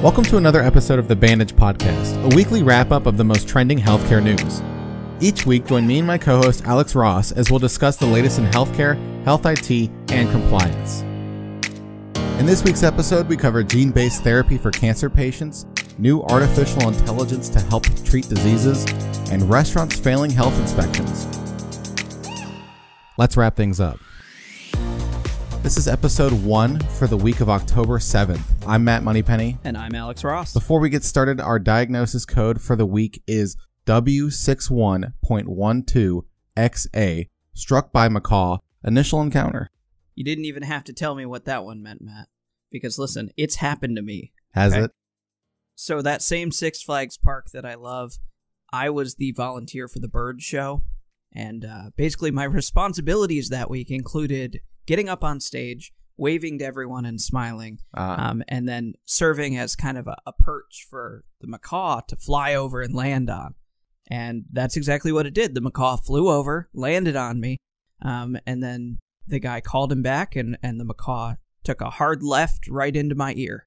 Welcome to another episode of the Bandage Podcast, a weekly wrap up of the most trending healthcare news. Each week, join me and my co host Alex Ross as we'll discuss the latest in healthcare, health IT, and compliance. In this week's episode, we cover gene based therapy for cancer patients, new artificial intelligence to help treat diseases, and restaurants failing health inspections. Let's wrap things up. This is episode one for the week of October 7th. I'm Matt Moneypenny. And I'm Alex Ross. Before we get started, our diagnosis code for the week is W61.12XA, struck by macaw, initial encounter. You didn't even have to tell me what that one meant, Matt. Because listen, it's happened to me. Has Okay. it? So that same Six Flags park that I love, I was the volunteer for the bird show. And uh, basically, my responsibilities that week included getting up on stage, waving to everyone and smiling, Uh, um, and then serving as kind of a, a perch for the macaw to fly over and land on. And that's exactly what it did. The macaw flew over, landed on me, um, and then the guy called him back, and, and the macaw took a hard left right into my ear.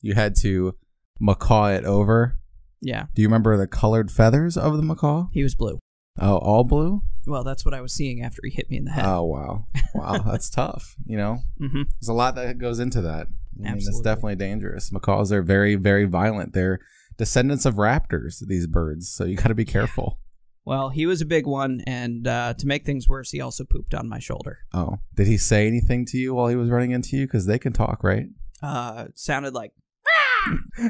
you had to macaw it over. Yeah, Do you remember the colored feathers of the macaw? he was blue. Oh, all blue? Well, that's what I was seeing after he hit me in the head. Oh, wow. Wow, that's tough. You know, hmm there's a lot that goes into that. I mean, it's definitely dangerous. Macaws are very, very violent. They're descendants of raptors, these birds, so you got to be careful. Well, he was a big one, and uh, to make things worse, he also pooped on my shoulder. Oh, did he say anything to you while he was running into you? Because they can talk, right? Uh, sounded like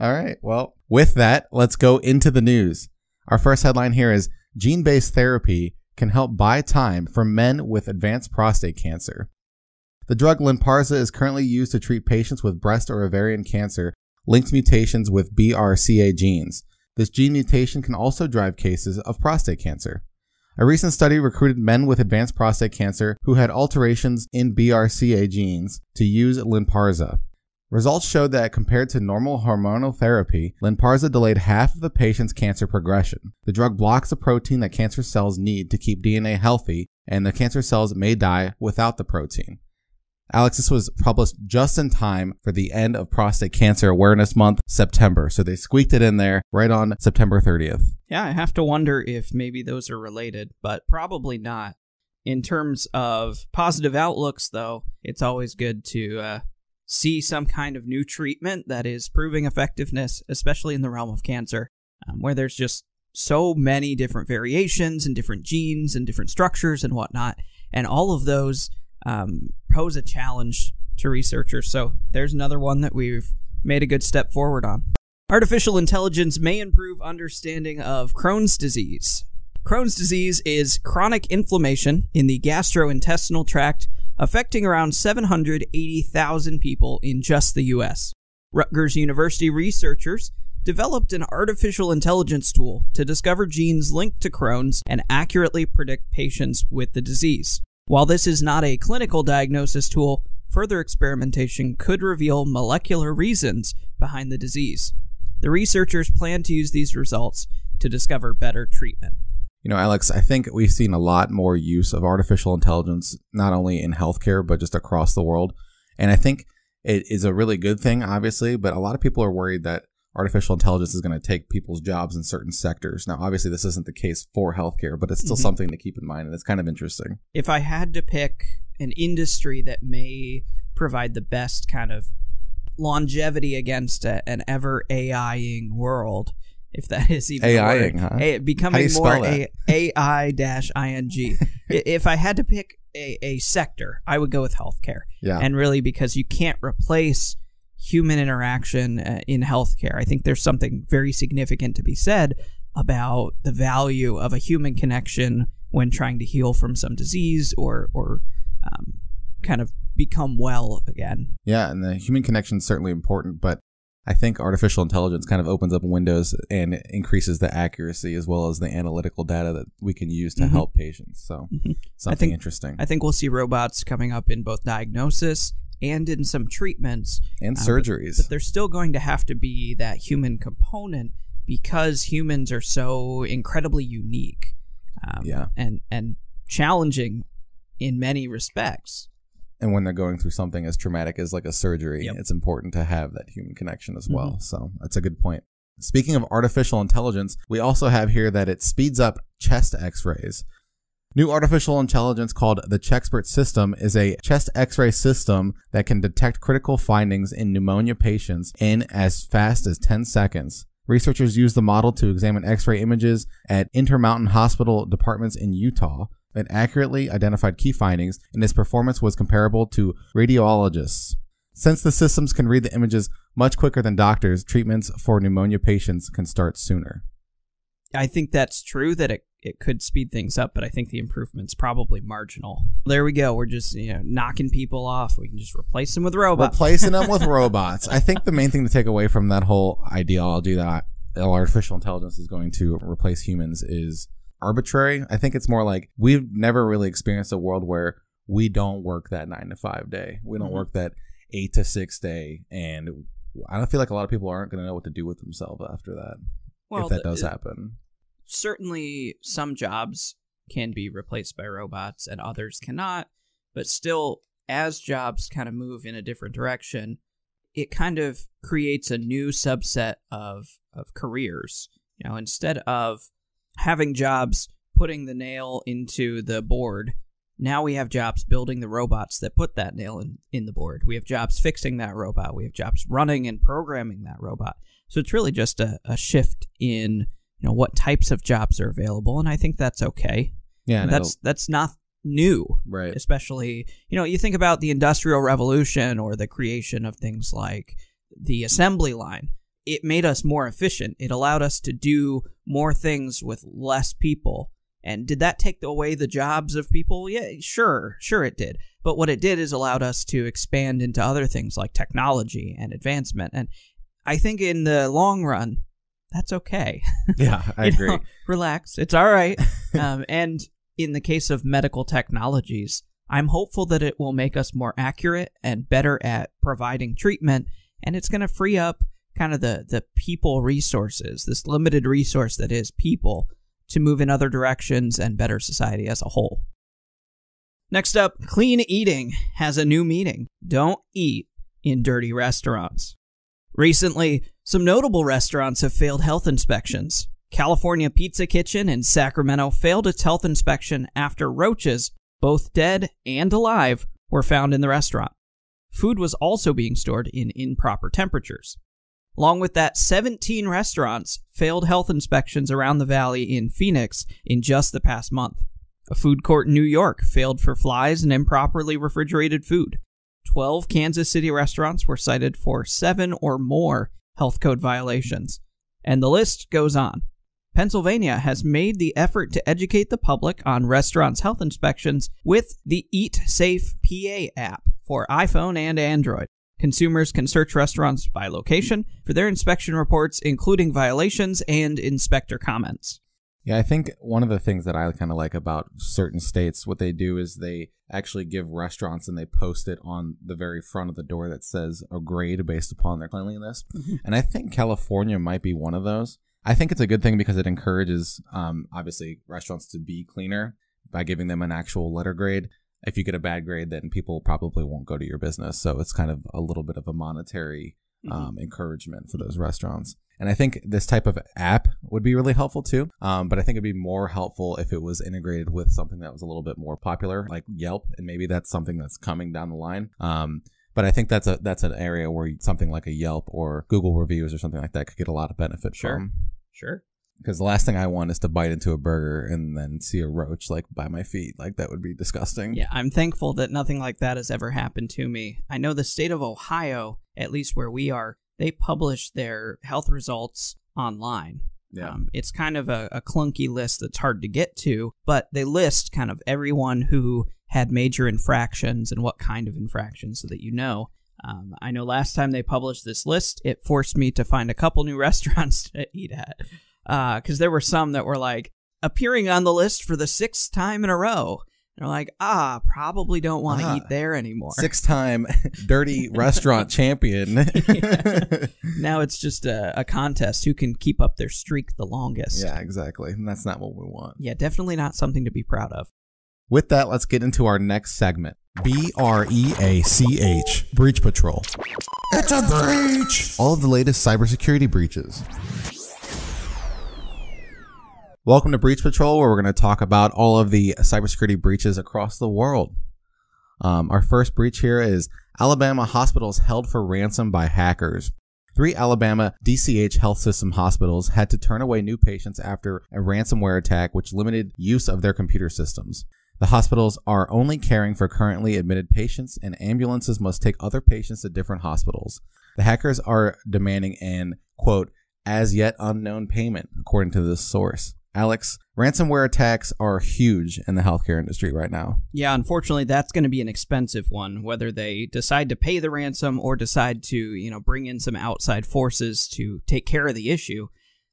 All right. Well, with that, let's go into the news. Our first headline here is Gene based therapy can help buy time for men with advanced prostate cancer. The drug Lynparza is currently used to treat patients with breast or ovarian cancer linked mutations with BRCA genes. This gene mutation can also drive cases of prostate cancer. A recent study recruited men with advanced prostate cancer who had alterations in BRCA genes to use Lynparza. Results showed that compared to normal hormonal therapy, Lynparza delayed half of the patient's cancer progression. The drug blocks a protein that cancer cells need to keep DNA healthy, and the cancer cells may die without the protein. Alex, this was published just in time for the end of Prostate Cancer Awareness Month, September. So they squeaked it in there right on September 30th. Yeah, I have to wonder if maybe those are related, but probably not. In terms of positive outlooks, though, it's always good to uh, see some kind of new treatment that is proving effectiveness, especially in the realm of cancer, um, where there's just so many different variations and different genes and different structures and whatnot. And all of those um, pose a challenge to researchers. So there's another one that we've made a good step forward on. Artificial intelligence may improve understanding of Crohn's disease. Crohn's disease is chronic inflammation in the gastrointestinal tract affecting around 780,000 people in just the US. Rutgers University researchers developed an artificial intelligence tool to discover genes linked to Crohn's and accurately predict patients with the disease. While this is not a clinical diagnosis tool, further experimentation could reveal molecular reasons behind the disease. The researchers plan to use these results to discover better treatment. You know, Alex, I think we've seen a lot more use of artificial intelligence, not only in healthcare, but just across the world. And I think it is a really good thing, obviously, but a lot of people are worried that artificial intelligence is going to take people's jobs in certain sectors. Now, obviously, this isn't the case for healthcare, but it's still Mhm. something to keep in mind, and it's kind of interesting. If I had to pick an industry that may provide the best kind of longevity against a, an ever AIing world, if that is even AIing, huh? A- becoming more? A- AI dash ing. if I had to pick a, a sector, I would go with healthcare. Yeah. and really because you can't replace human interaction uh, in healthcare. I think there's something very significant to be said about the value of a human connection when trying to heal from some disease or or um, kind of become well again. Yeah, and the human connection is certainly important, but I think artificial intelligence kind of opens up windows and increases the accuracy as well as the analytical data that we can use to Mhm. help patients. So Mhm. something think- interesting. I think we'll see robots coming up in both diagnosis and in some treatments and uh, but- surgeries. but there's still going to have to be that human component because humans are so incredibly unique um, Yeah. and and challenging in many respects And when they're going through something as traumatic as like a surgery, Yep. it's important to have that human connection as well. Mhm. So that's a good point. Speaking of artificial intelligence, we also have here that it speeds up chest x rays. New artificial intelligence called the Chexpert system is a chest x-ray system that can detect critical findings in pneumonia patients in as fast as 10 seconds. Researchers used the model to examine x-ray images at Intermountain Hospital departments in Utah. It accurately identified key findings, and its performance was comparable to radiologists. Since the systems can read the images much quicker than doctors, treatments for pneumonia patients can start sooner. I think that's true that it, it could speed things up, but I think the improvement's probably marginal. There we go. We're just you know knocking people off. We can just replace them with robots. replacing them with robots. I think the main thing to take away from that whole ideology that artificial intelligence is going to replace humans is arbitrary. I think it's more like we've never really experienced a world where we don't work that nine to five day. We don't Mhm. work that eight to six day, and I don't feel like a lot of people aren't going to know what to do with themselves after that. if that does happen, certainly some jobs can be replaced by robots and others cannot but still as jobs kind of move in a different direction it kind of creates a new subset of of careers you know instead of having jobs putting the nail into the board. Now we have jobs building the robots that put that nail in, in the board. We have jobs fixing that robot. We have jobs running and programming that robot. So it's really just a, a shift in you know what types of jobs are available and i think that's okay. Yeah, that's that's not new right. especially you know you think about the industrial revolution or the creation of things like the assembly line it made us more efficient it allowed us to do more things with less people and did that take away the jobs of people yeah sure sure it did but what it did is allowed us to expand into other things like technology and advancement and i think in the long run that's okay Yeah, I agree. know, relax. It's all right. um, and in the case of medical technologies, I'm hopeful that it will make us more accurate and better at providing treatment, and it's going to free up kind of the the people resources, this limited resource that is people, to move in other directions and better society as a whole. Next up, clean eating has a new meaning. Don't eat in dirty restaurants. Recently, some notable restaurants have failed health inspections. California Pizza Kitchen in Sacramento failed its health inspection after roaches, both dead and alive, were found in the restaurant. Food was also being stored in improper temperatures. Along with that, 17 restaurants failed health inspections around the valley in Phoenix in just the past month. A food court in New York failed for flies and improperly refrigerated food. 12 Kansas City restaurants were cited for seven or more health code violations. And the list goes on. Pennsylvania has made the effort to educate the public on restaurants' health inspections with the Eat Safe PA app for iPhone and Android. Consumers can search restaurants by location for their inspection reports, including violations and inspector comments. Yeah, I think one of the things that I kind of like about certain states, what they do is they actually give restaurants and they post it on the very front of the door that says a grade based upon their cleanliness. And I think California might be one of those. I think it's a good thing because it encourages, um, obviously, restaurants to be cleaner by giving them an actual letter grade. If you get a bad grade, then people probably won't go to your business. So it's kind of a little bit of a monetary um, encouragement for those restaurants. And I think this type of app would be really helpful too. Um, but I think it'd be more helpful if it was integrated with something that was a little bit more popular, like Yelp, and maybe that's something that's coming down the line. Um, but I think that's a that's an area where something like a Yelp or Google reviews or something like that could get a lot of benefit Sure. from. Sure. Because the last thing I want is to bite into a burger and then see a roach like by my feet. Like that would be disgusting. Yeah, I'm thankful that nothing like that has ever happened to me. I know the state of Ohio, at least where we are, they publish their health results online. Yeah. Um, it's kind of a, a clunky list that's hard to get to, but they list kind of everyone who had major infractions and what kind of infractions so that you know. Um, I know last time they published this list, it forced me to find a couple new restaurants to eat at. Because there were some that were like appearing on the list for the sixth time in a row. And they're like, ah, probably don't want to Ah. eat there anymore. Six time dirty restaurant champion. now it's just a, a contest who can keep up their streak the longest. yeah, exactly. And that's not what we want. Yeah, definitely not something to be proud of. With that, let's get into our next segment. B R E A C H, Breach Patrol. It's a breach! All of the latest cybersecurity breaches. Welcome to Breach Patrol, where we're going to talk about all of the cybersecurity breaches across the world. Um, our first breach here is Alabama hospitals held for ransom by hackers. Three Alabama DCH health system hospitals had to turn away new patients after a ransomware attack which limited use of their computer systems. The hospitals are only caring for currently admitted patients, and ambulances must take other patients to different hospitals. The hackers are demanding an, quote, as yet unknown payment, according to this source. Alex, ransomware attacks are huge in the healthcare industry right now. Yeah, unfortunately, that's going to be an expensive one. Whether they decide to pay the ransom or decide to, you know, bring in some outside forces to take care of the issue,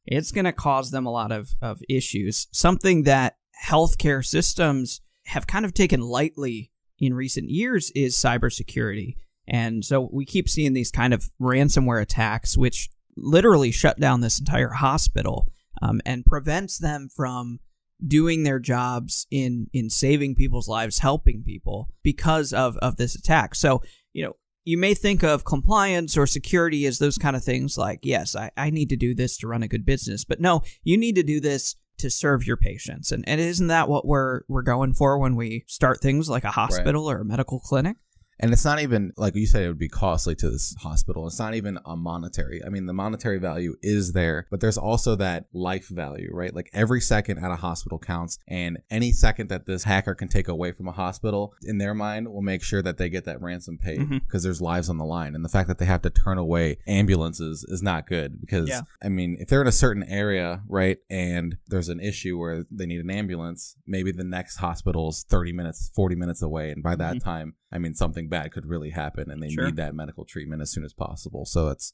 it's going to cause them a lot of, of issues. Something that healthcare systems have kind of taken lightly in recent years is cybersecurity. And so we keep seeing these kind of ransomware attacks, which literally shut down this entire hospital um, and prevents them from doing their jobs in in saving people's lives, helping people because of of this attack. So you know you may think of compliance or security as those kind of things like yes I, I need to do this to run a good business but no you need to do this to serve your patients and, and isn't that what we're we're going for when we start things like a hospital right. or a medical clinic and it's not even like you said it would be costly to this hospital it's not even a monetary i mean the monetary value is there but there's also that life value right like every second at a hospital counts and any second that this hacker can take away from a hospital in their mind will make sure that they get that ransom paid because mm-hmm. there's lives on the line and the fact that they have to turn away ambulances is not good because yeah. i mean if they're in a certain area right and there's an issue where they need an ambulance maybe the next hospital is 30 minutes 40 minutes away and by that mm-hmm. time I mean, something bad could really happen, and they sure. need that medical treatment as soon as possible. So it's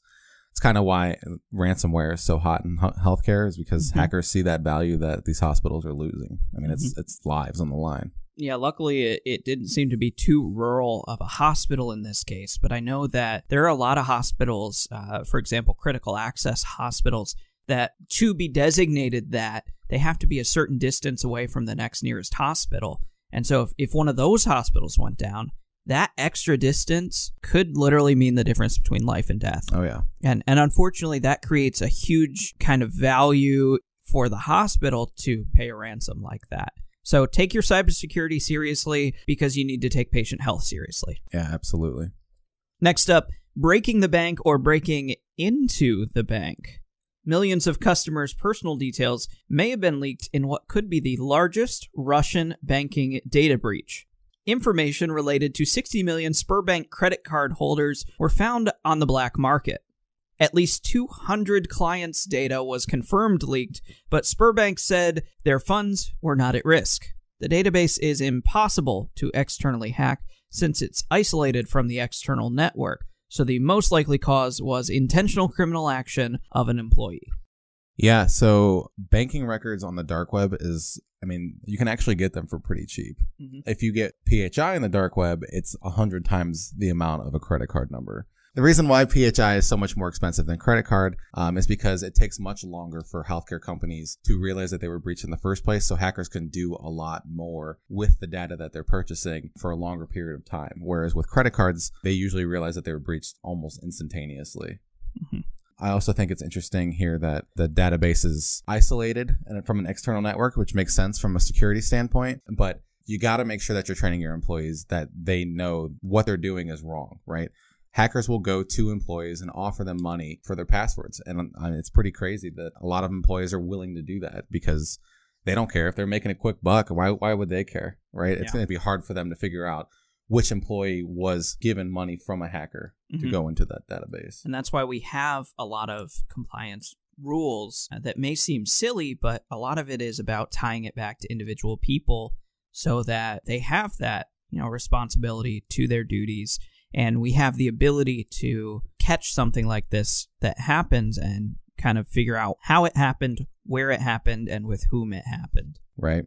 it's kind of why ransomware is so hot in healthcare is because mm-hmm. hackers see that value that these hospitals are losing. I mean, mm-hmm. it's it's lives on the line. Yeah, luckily it, it didn't seem to be too rural of a hospital in this case, but I know that there are a lot of hospitals, uh, for example, critical access hospitals, that to be designated that they have to be a certain distance away from the next nearest hospital. And so if, if one of those hospitals went down, that extra distance could literally mean the difference between life and death. Oh yeah. And and unfortunately that creates a huge kind of value for the hospital to pay a ransom like that. So take your cybersecurity seriously because you need to take patient health seriously. Yeah, absolutely. Next up, breaking the bank or breaking into the bank. Millions of customers' personal details may have been leaked in what could be the largest Russian banking data breach. Information related to 60 million Sberbank credit card holders were found on the black market. At least 200 clients' data was confirmed leaked, but Sberbank said their funds were not at risk. The database is impossible to externally hack since it's isolated from the external network, so the most likely cause was intentional criminal action of an employee. Yeah, so banking records on the dark web is I mean, you can actually get them for pretty cheap. Mm-hmm. If you get PHI in the dark web, it's a hundred times the amount of a credit card number. The reason why PHI is so much more expensive than credit card um, is because it takes much longer for healthcare companies to realize that they were breached in the first place. So hackers can do a lot more with the data that they're purchasing for a longer period of time. Whereas with credit cards, they usually realize that they were breached almost instantaneously. Mm-hmm. I also think it's interesting here that the database is isolated and from an external network, which makes sense from a security standpoint. But you got to make sure that you're training your employees that they know what they're doing is wrong, right? Hackers will go to employees and offer them money for their passwords. And I mean, it's pretty crazy that a lot of employees are willing to do that because they don't care if they're making a quick buck. Why, why would they care, right? It's yeah. going to be hard for them to figure out which employee was given money from a hacker mm-hmm. to go into that database. And that's why we have a lot of compliance rules that may seem silly, but a lot of it is about tying it back to individual people so that they have that, you know, responsibility to their duties and we have the ability to catch something like this that happens and kind of figure out how it happened, where it happened, and with whom it happened. Right.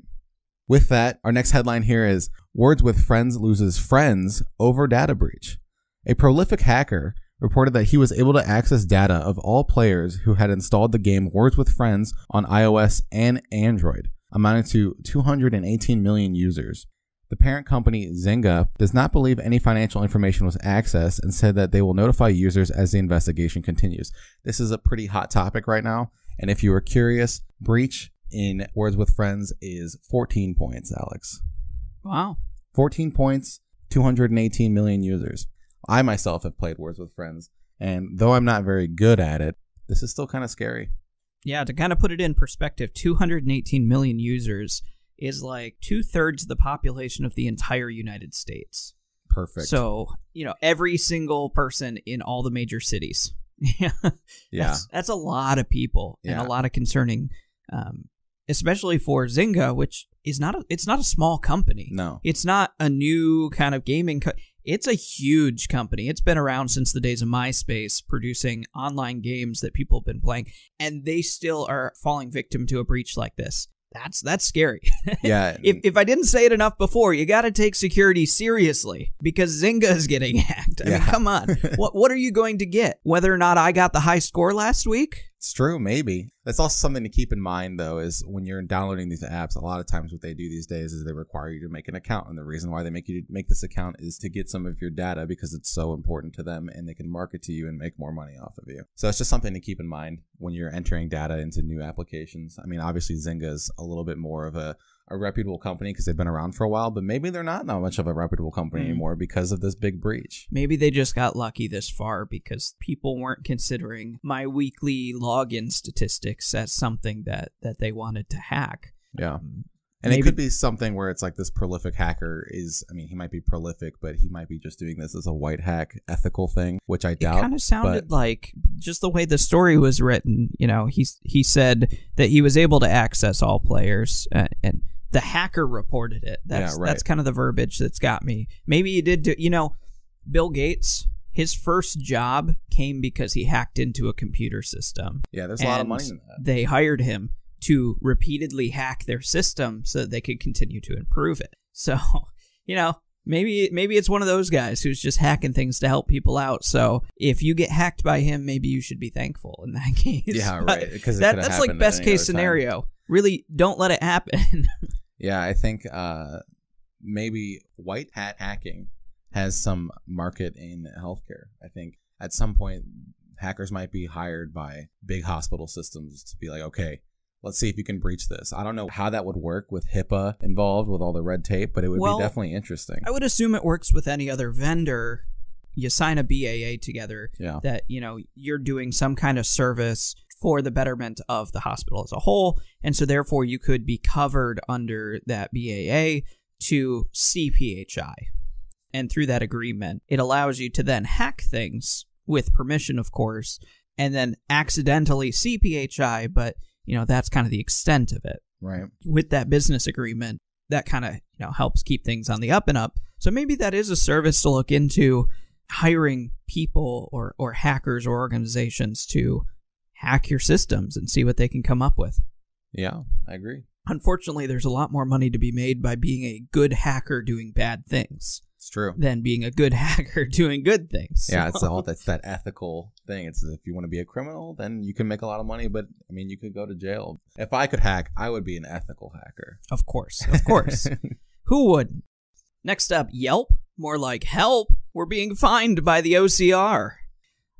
With that, our next headline here is Words with Friends loses friends over data breach. A prolific hacker reported that he was able to access data of all players who had installed the game Words with Friends on iOS and Android, amounting to 218 million users. The parent company, Zynga, does not believe any financial information was accessed and said that they will notify users as the investigation continues. This is a pretty hot topic right now. And if you are curious, breach in Words with Friends is 14 points, Alex. Wow. 14 points, 218 million users. I myself have played Words with Friends, and though I'm not very good at it, this is still kind of scary. Yeah, to kind of put it in perspective, 218 million users is like two thirds of the population of the entire United States. Perfect. So, you know, every single person in all the major cities. yeah. yeah. That's, that's a lot of people and a lot of concerning, um, especially for Zynga, which is not a, it's not a small company. No. It's not a new kind of gaming. Co- it's a huge company. It's been around since the days of MySpace, producing online games that people have been playing, and they still are falling victim to a breach like this. That's that's scary. Yeah. if if I didn't say it enough before, you got to take security seriously because Zynga is getting hacked. I mean, Yeah. come on. what what are you going to get? Whether or not I got the high score last week? It's true, maybe. That's also something to keep in mind, though, is when you're downloading these apps, a lot of times what they do these days is they require you to make an account. And the reason why they make you make this account is to get some of your data because it's so important to them and they can market to you and make more money off of you. So it's just something to keep in mind when you're entering data into new applications. I mean, obviously, Zynga is a little bit more of a, a reputable company because they've been around for a while, but maybe they're not that much of a reputable company Mhm. anymore because of this big breach. Maybe they just got lucky this far because people weren't considering my weekly login statistics as something that that they wanted to hack. Yeah. Um, And maybe- it could be something where it's like this prolific hacker is, I mean, he might be prolific, but he might be just doing this as a white hack ethical thing, which I It doubt. kind of sounded but- like just the way the story was written. You know, he he said that he was able to access all players, uh, and the hacker reported it. That's Yeah, right. that's kind of the verbiage that's got me. Maybe he did do. You know, Bill Gates. His first job came because he hacked into a computer system. yeah, there's a lot of money in that. They hired him to repeatedly hack their system so that they could continue to improve it. So, you know, maybe maybe it's one of those guys who's just hacking things to help people out. So, if you get hacked by him, maybe you should be thankful in that case. Yeah, right. Because That, that's like best case scenario. Really, don't let it happen. Yeah, I think uh, maybe white hat hacking has some market in healthcare. I think at some point hackers might be hired by big hospital systems to be like, okay, let's see if you can breach this. I don't know how that would work with HIPAA involved with all the red tape, but it would Well, be definitely interesting. I would assume it works with any other vendor. You sign a BAA together Yeah. that you know you're doing some kind of service for the betterment of the hospital as a whole. And so therefore you could be covered under that BAA to CPHI and through that agreement it allows you to then hack things with permission of course and then accidentally CPHI but you know that's kind of the extent of it. Right. with that business agreement that kind of you know helps keep things on the up and up. So maybe that is a service to look into hiring people or or hackers or organizations to hack your systems and see what they can come up with Yeah, I agree. unfortunately there's a lot more money to be made by being a good hacker doing bad things It's true. than being a good hacker doing good things Yeah, it's the whole that's that ethical thing. It's if you want to be a criminal, then you can make a lot of money, but I mean, you could go to jail. If I could hack, I would be an ethical hacker. of course of course Who wouldn't? Next up, Yelp. More like help. We're being fined by the OCR.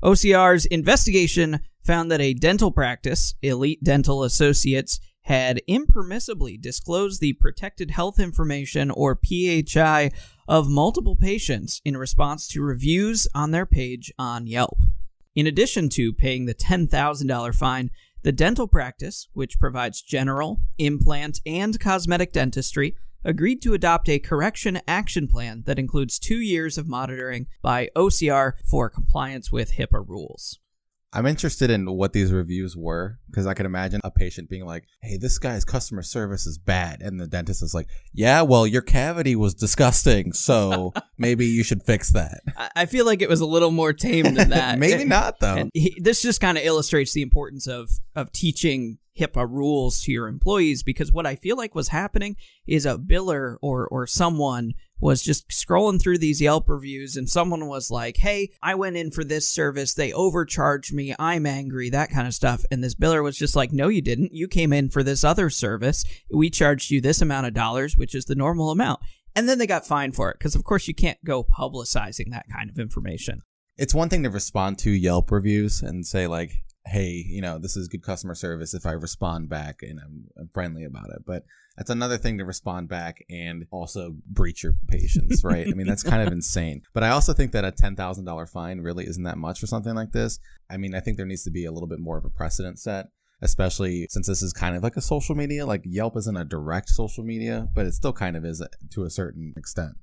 OCR's investigation found that a dental practice, Elite Dental Associates, had impermissibly disclosed the protected health information or PHI of multiple patients in response to reviews on their page on Yelp. In addition to paying the $10,000 fine, the dental practice, which provides general, implant, and cosmetic dentistry, agreed to adopt a correction action plan that includes two years of monitoring by OCR for compliance with HIPAA rules. I'm interested in what these reviews were because I can imagine a patient being like, "Hey, this guy's customer service is bad," and the dentist is like, "Yeah, well, your cavity was disgusting, so maybe you should fix that." I- feel like it was a little more tame than that. maybe not though. And he, this just kind of illustrates the importance of of teaching HIPAA rules to your employees because what I feel like was happening is a biller or or someone was just scrolling through these Yelp reviews and someone was like, "Hey, I went in for this service, they overcharged me, I'm angry, that kind of stuff." And this biller was just like, "No, you didn't. You came in for this other service. We charged you this amount of dollars, which is the normal amount." And then they got fined for it because, of course, you can't go publicizing that kind of information. It's one thing to respond to Yelp reviews and say like, "Hey, you know, this is good customer service." If I respond back and I'm, I'm friendly about it, but that's another thing to respond back and also breach your patience, right? I mean, that's kind of insane. But I also think that a ten thousand dollar fine really isn't that much for something like this. I mean, I think there needs to be a little bit more of a precedent set especially since this is kind of like a social media. Like Yelp isn't a direct social media, but it still kind of is uh, to a certain extent.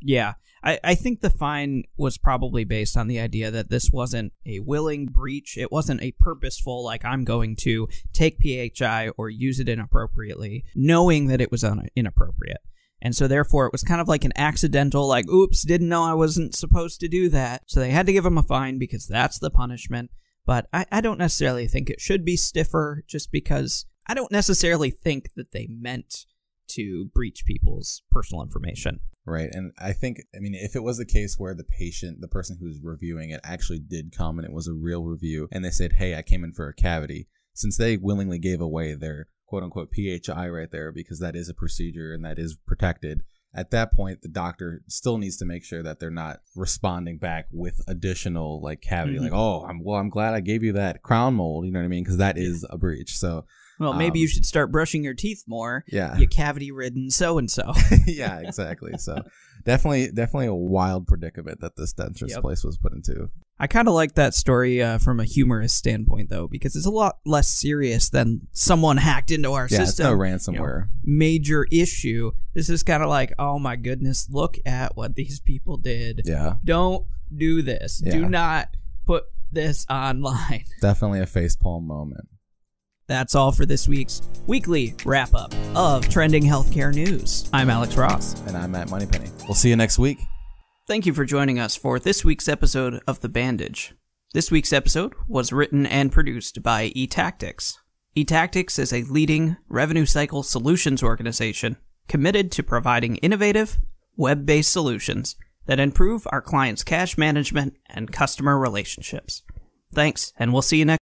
Yeah. I, I think the fine was probably based on the idea that this wasn't a willing breach. It wasn't a purposeful, like, I'm going to take PHI or use it inappropriately, knowing that it was inappropriate. And so, therefore, it was kind of like an accidental, like, oops, didn't know I wasn't supposed to do that. So they had to give him a fine because that's the punishment. But I, I don't necessarily think it should be stiffer just because I don't necessarily think that they meant to breach people's personal information. Right. And I think, I mean, if it was the case where the patient, the person who's reviewing it actually did come and it was a real review and they said, hey, I came in for a cavity, since they willingly gave away their quote unquote PHI right there because that is a procedure and that is protected, at that point the doctor still needs to make sure that they're not responding back with additional like cavity mm-hmm. like oh i'm well i'm glad i gave you that crown mold you know what i mean because that is a breach so well, maybe um, you should start brushing your teeth more. Yeah. You cavity ridden so and so. Yeah, exactly. So definitely, definitely a wild predicament that this dentist yep. place was put into. I kind of like that story uh, from a humorous standpoint, though, because it's a lot less serious than someone hacked into our yeah, system. It's no ransomware. You know, major issue. This is kind of like, oh my goodness, look at what these people did. Yeah. Don't do this. Yeah. Do not put this online. Definitely a facepalm moment. That's all for this week's weekly wrap up of trending healthcare news. I'm Alex Ross. And I'm Matt Moneypenny. We'll see you next week. Thank you for joining us for this week's episode of The Bandage. This week's episode was written and produced by eTactics. eTactics is a leading revenue cycle solutions organization committed to providing innovative, web based solutions that improve our clients' cash management and customer relationships. Thanks, and we'll see you next